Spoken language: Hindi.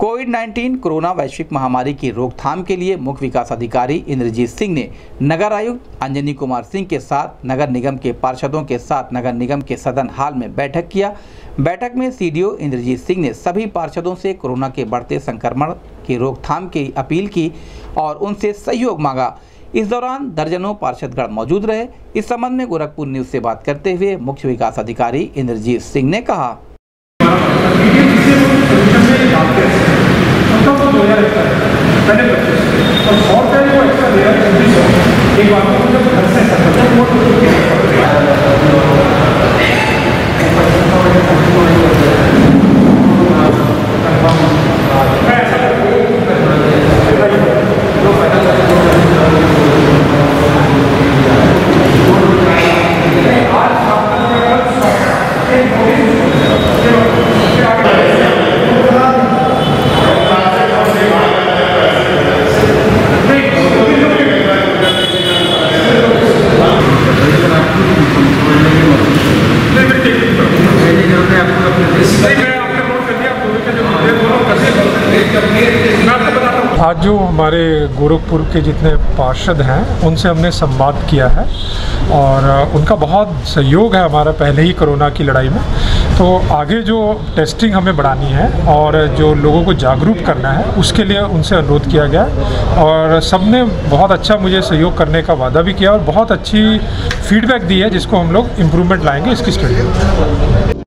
कोविड 19 कोरोना वैश्विक महामारी की रोकथाम के लिए मुख्य विकास अधिकारी इंद्रजीत सिंह ने नगर आयुक्त अंजनी कुमार सिंह के साथ नगर निगम के पार्षदों के साथ नगर निगम के सदन हाल में बैठक किया। बैठक में सीडीओ इंद्रजीत सिंह ने सभी पार्षदों से कोरोना के बढ़ते संक्रमण की रोकथाम की अपील की और उनसे सहयोग मांगा। इस दौरान दर्जनों पार्षदगण मौजूद रहे। इस संबंध में गोरखपुर न्यूज़ से बात करते हुए मुख्य विकास अधिकारी इंद्रजीत सिंह ने कहा पहले पच्चीस और सौ रुपये वो एक्स्ट्रा दे रहा है छब्बीस सौ एक बार को जब घर आज जो हमारे गोरखपुर के जितने पार्षद हैं, उनसे हमने संवाद किया है और उनका बहुत सहयोग है हमारा पहले ही कोरोना की लड़ाई में। तो आगे जो टेस्टिंग हमें बढ़ानी है और जो लोगों को जागरूक करना है, उसके लिए उनसे अनुरोध किया गया और सबने बहुत अच्छा मुझे सहयोग करने का वादा भी किया और बहुत अच्छी फीडबैक दी है जिसको हम लोग इम्प्रूवमेंट लाएँगे इसकी स्टडी